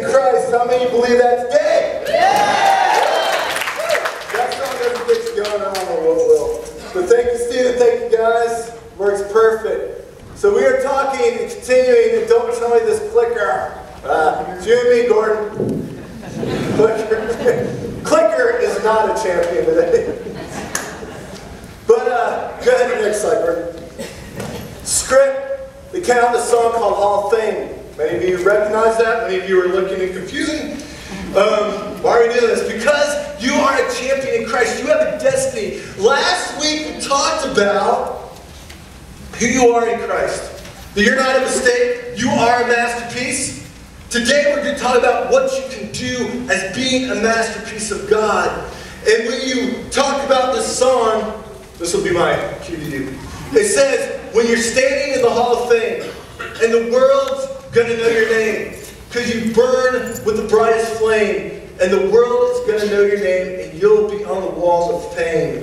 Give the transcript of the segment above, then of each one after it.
in Christ. How many believe that today? That song doesn't get you going, I don't know what will. So thank you, Stephen. Thank you, guys. Works perfect. So we are talking and continuing, and don't tell me this clicker. Uh, Jimmy Gordon. Clicker. clicker is not a champion today. but uh, go ahead and next slide. Script. They came out with a song called Hall of Fame. Many of you recognize that. Many of you are looking and confusing. Um, why are we doing this? Because you are a champion in Christ. You have a destiny. Last week we talked about who you are in Christ. That you're not a mistake. You are a masterpiece. Today we're going to talk about what you can do as being a masterpiece of God. And when you talk about this song, this will be my cue to you. It says, when you're standing in the Hall of Fame and the world's going to know your name because you burn with the brightest flame and the world is going to know your name and you'll be on the walls of fame.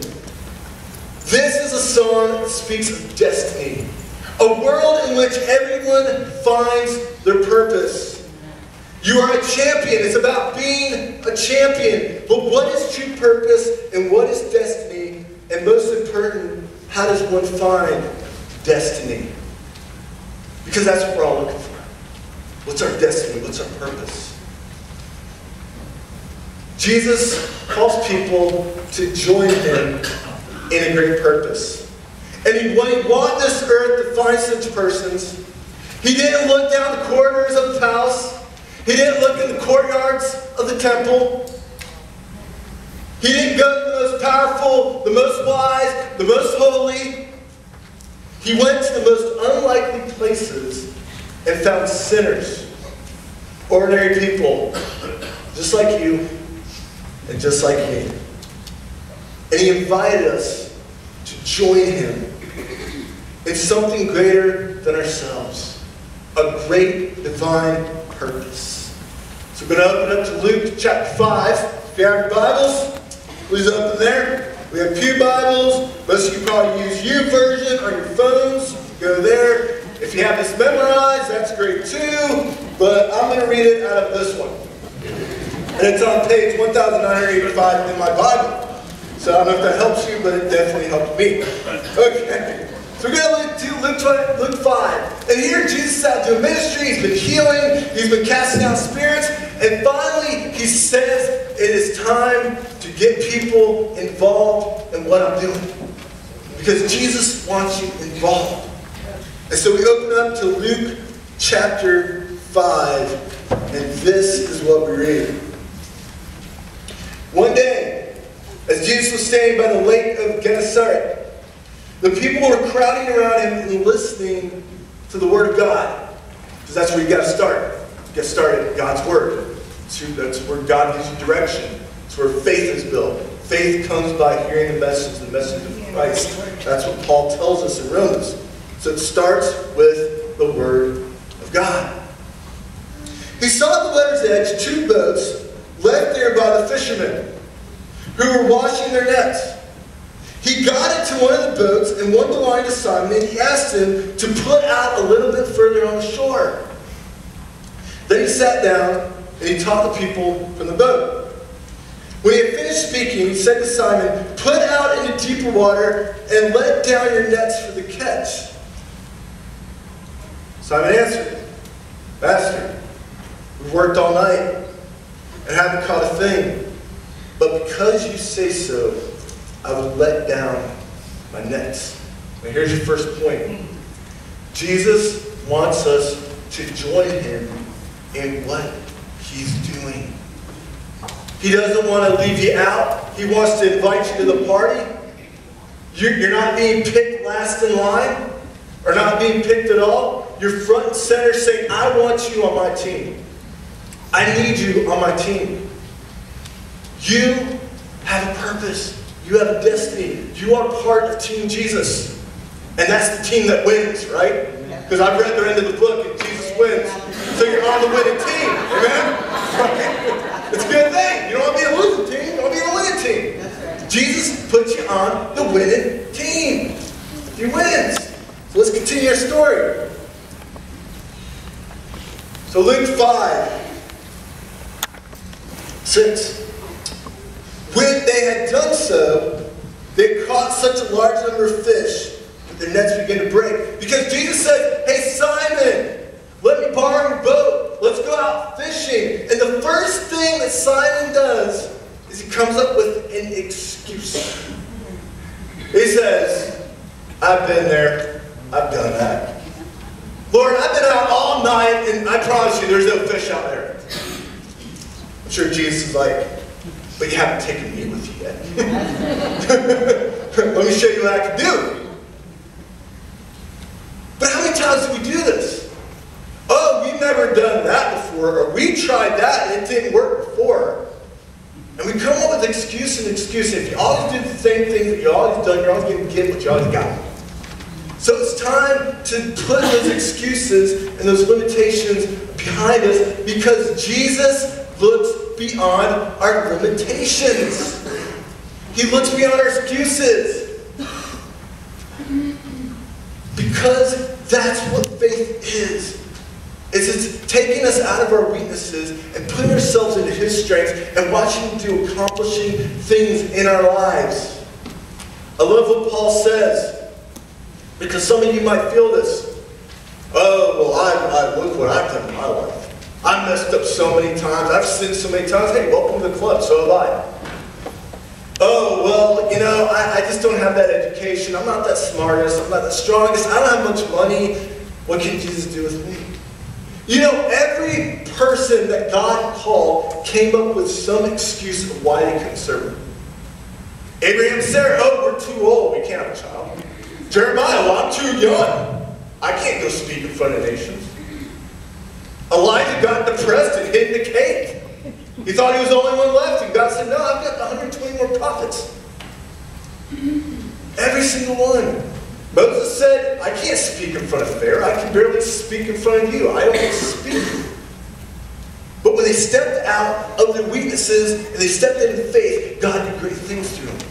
This is a song that speaks of destiny. A world in which everyone finds their purpose. You are a champion. It's about being a champion. But what is true purpose and what is destiny? And most important, how does one find destiny? Because that's what we're all looking for. What's our destiny? What's our purpose? Jesus calls people to join him in a great purpose. And he, when he walked this earth to find such persons, he didn't look down the corridors of the palace. He didn't look in the courtyards of the temple. He didn't go to the most powerful, the most wise, the most holy. He went to the most unlikely places and found sinners, ordinary people, just like you and just like me. And he invited us to join him in something greater than ourselves, a great divine purpose. So we're going to open up to Luke chapter 5. If you have your Bibles, please open there. We have Pew Bibles. Most of you probably use YouVersion on your phones. Go there. If you have this memorized, that's great too. But I'm going to read it out of this one. And it's on page 1985 in my Bible. So I don't know if that helps you, but it definitely helped me. Okay. So we're going to Luke, Luke, Luke 5. And here Jesus is out doing ministry. He's been healing. He's been casting out spirits. And finally, he says it is time to get people involved in what I'm doing. Because Jesus wants you involved. And so we open up to Luke chapter 5. And this is what we read. One day, as Jesus was standing by the lake of Gennesaret, the people were crowding around him and listening to the Word of God. Because that's where you got to start. Get started God's Word. That's where God gives you direction. It's where faith is built. Faith comes by hearing the message, the message of Christ. That's what Paul tells us in Romans. So it starts with the Word of God. He saw at the water's edge two boats left there by the fishermen who were washing their nets. He got into one of the boats and the line to Simon, and he asked him to put out a little bit further on the shore. Then he sat down and he taught the people from the boat. When he had finished speaking, he said to Simon, Put out into deeper water and let down your nets for the catch. Simon answered, Master, we've worked all night and haven't caught a thing. But because you say so, I will let down my nets. Now here's your first point. Jesus wants us to join him in what he's doing. He doesn't want to leave you out. He wants to invite you to the party. You're not being picked last in line or not being picked at all. You're front and center saying, I want you on my team. I need you on my team. You have a purpose. You have a destiny. You are part of Team Jesus. And that's the team that wins, right? Because I've read the end of the book and Jesus wins. So you're on the winning team. Amen? It's a good thing. You don't want to be a losing team. You want to be a winning team. Jesus puts you on the winning team. He wins. So let's continue our story. So Luke 5. Six. When they had done so, they caught such a large number of fish that their nets began to break. Because Jesus said, Hey, Simon, let me borrow your boat. Let's go out fishing. And the first thing that Simon does is he comes up with an excuse. He says, I've been there. I've done that. Lord, I've been out all night, and I promise you there's no fish out there. I'm sure Jesus is like, but you haven't taken me with you yet. Let me show you what I can do. But how many times do we do this? Oh, we've never done that before, or we tried that and it didn't work before. And we come up with excuse and excuse. If you always do the same thing that you always done, you're always going to get what you always got. So it's time to put those excuses and those limitations behind us because Jesus looks beyond our limitations. He looks beyond our excuses. Because that's what faith is. Is it's taking us out of our weaknesses and putting ourselves into His strength and watching Him do accomplishing things in our lives. I love what Paul says. Because some of you might feel this. Oh, well, I, I look what I've done in my life. I messed up so many times. I've sinned so many times. Hey, welcome to the club. So have I. Oh, well, you know, I, I just don't have that education. I'm not that smartest. I'm not the strongest. I don't have much money. What can Jesus do with me? You know, every person that God called came up with some excuse of why they couldn't serve him. Abraham Sarah, oh, we're too old. We can't have a child. Jeremiah, well, I'm too young. I can't go speak in front of nations. Elijah got depressed and hid in the cave. He thought he was the only one left, and God said, No, I've got 120 more prophets. Every single one. Moses said, I can't speak in front of Pharaoh. I can barely speak in front of you. I don't speak. But when they stepped out of their weaknesses and they stepped into faith, God did great things through them.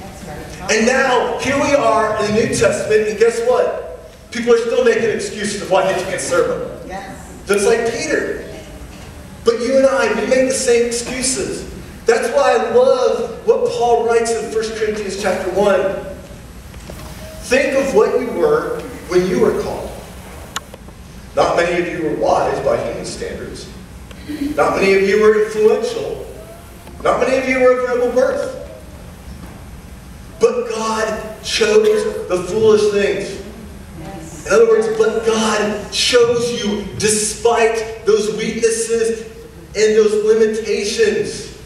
And now, here we are in the New Testament, and guess what? People are still making excuses of why they can't serve. Yes. Just like Peter. But you and I, we make the same excuses. That's why I love what Paul writes in 1 Corinthians chapter 1. Think of what you were when you were called. Not many of you were wise by human standards. Not many of you were influential. Not many of you were of noble birth. But God chose the foolish things in other words, but God chose you despite those weaknesses and those limitations.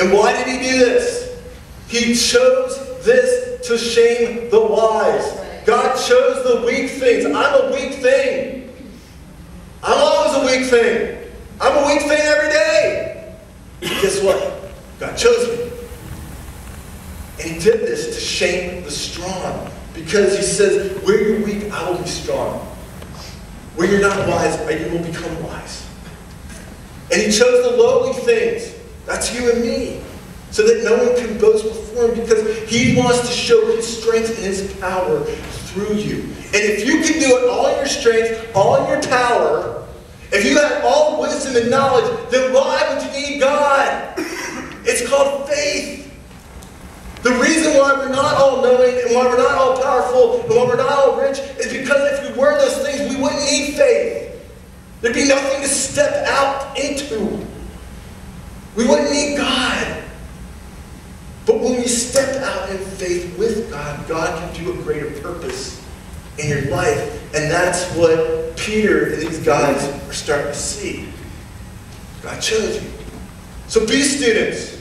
And why did he do this? He chose this to shame the wise. God chose the weak things. I'm a weak thing. I'm always a weak thing. I'm a weak thing every day. Guess what? God chose me. And he did this to shame the strong. Because he says, where you're weak, I will be strong. Where you're not wise, you will become wise. And he chose the lowly things. That's you and me. So that no one can boast before him because he wants to show his strength and his power through you. And if you can do it all your strength, all your power, if you have all wisdom and knowledge, then why would you need God? It's called faith. The reason why we're not all knowing and why we're not all powerful and why we're not all rich is because if we were those things, we wouldn't need faith. There'd be nothing to step out into. We wouldn't need God. But when you step out in faith with God, God can do a greater purpose in your life. And that's what Peter and these guys are starting to see. God chose you. So be students.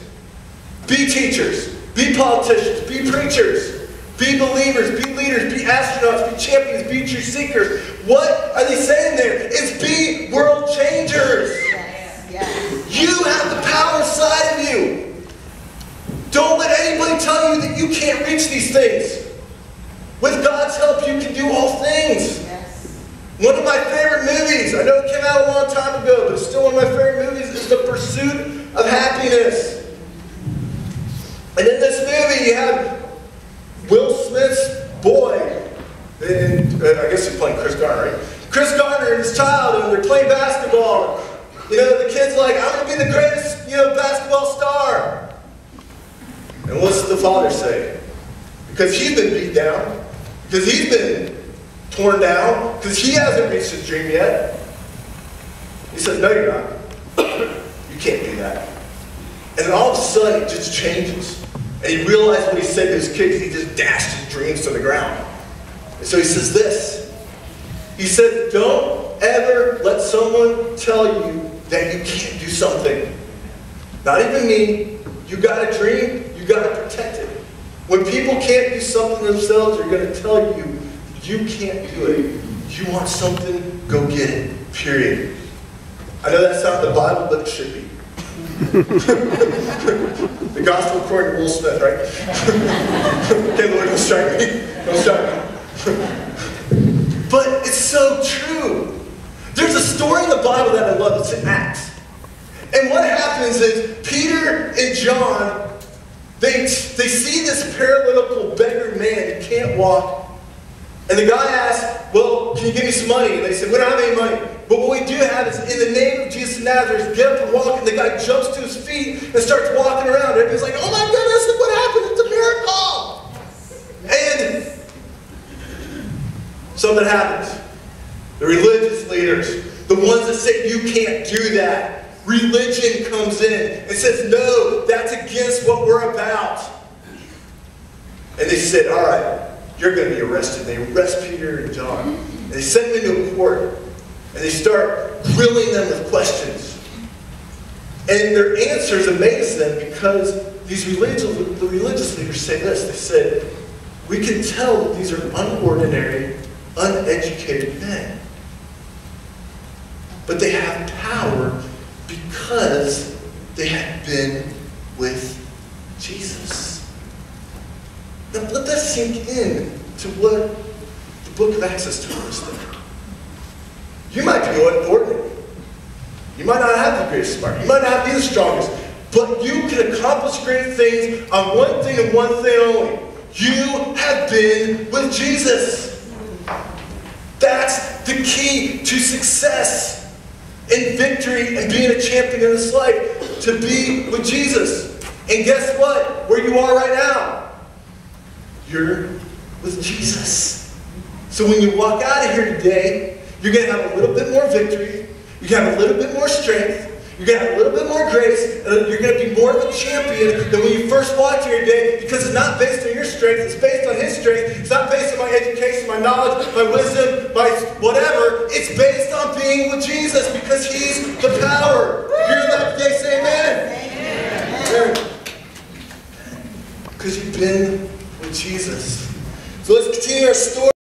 Be teachers. Be politicians, be preachers, be believers, be leaders, be astronauts, be champions, be truth seekers. What are they saying there? It's be world changers. Yes, yes. You have the power inside of you. Don't let anybody tell you that you can't reach these things. With God's help, you can do all things. Yes. One of my favorite movies, I know it came out a long time ago, but it's still one of my favorite movies, is The Pursuit of Happyness. And in this movie, you have Will Smith's boy, and uh, I guess he's playing Chris Gardner, right? Chris Gardner and his child, and they're playing basketball. You know, the kid's like, I'm going to be the greatest, you know, basketball star. And what's the father say? Because he's been beat down. Because he's been torn down. Because he hasn't reached his dream yet. He says, no, you're not. You can't do that. And then all of a sudden, it just changes. And he realized what he said to his kids, he just dashed his dreams to the ground. And so he says this. He said, don't ever let someone tell you that you can't do something. Not even me. You got a dream, you got to protect it. When people can't do something themselves, they're going to tell you, you can't do it. You want something, go get it. Period. I know that's not the Bible, but it should be. the gospel according to Will Smith, right? okay, Lord, don't strike me. Don't strike me. but it's so true. There's a story in the Bible that I love. It's in Acts. And what happens is Peter and John, they, they see this paralytical beggar man who can't walk. And the guy asks, well, can you give me some money? And they said, we don't have any money. But what we do have is, in the name of Jesus of Nazareth, get up and walk. And the guy jumps to his feet and starts walking around. And Everybody's like, oh my goodness, look what happened. It's a miracle. And something happens. The religious leaders, the ones that say you can't do that, religion comes in and says, no, that's against what we're about. And they said, all right, you're going to be arrested. They arrest Peter and John. And they send them into a court. And they start grilling them with questions. And their answers amaze them because these religious, the religious leaders say this. They said, we can tell that these are unordinary, uneducated men. But they have power because they had been with Jesus. Now let that sink in to what the book of Acts has told us there. You might be ordinary. You might not have the greatest smart. You might not be the strongest. But you can accomplish great things on one thing and one thing only. You have been with Jesus. That's the key to success and victory and being a champion in this life. To be with Jesus. And guess what? Where you are right now, you're with Jesus. So when you walk out of here today, you're going to have a little bit more victory. You're going to have a little bit more strength. You're going to have a little bit more grace. And you're going to be more of a champion than when you first walked here today because it's not based on your strength. It's based on His strength. It's not based on my education, my knowledge, my wisdom, my whatever. It's based on being with Jesus because He's the power. You're that today, say amen. Amen. Because you've been with Jesus. So let's continue our story.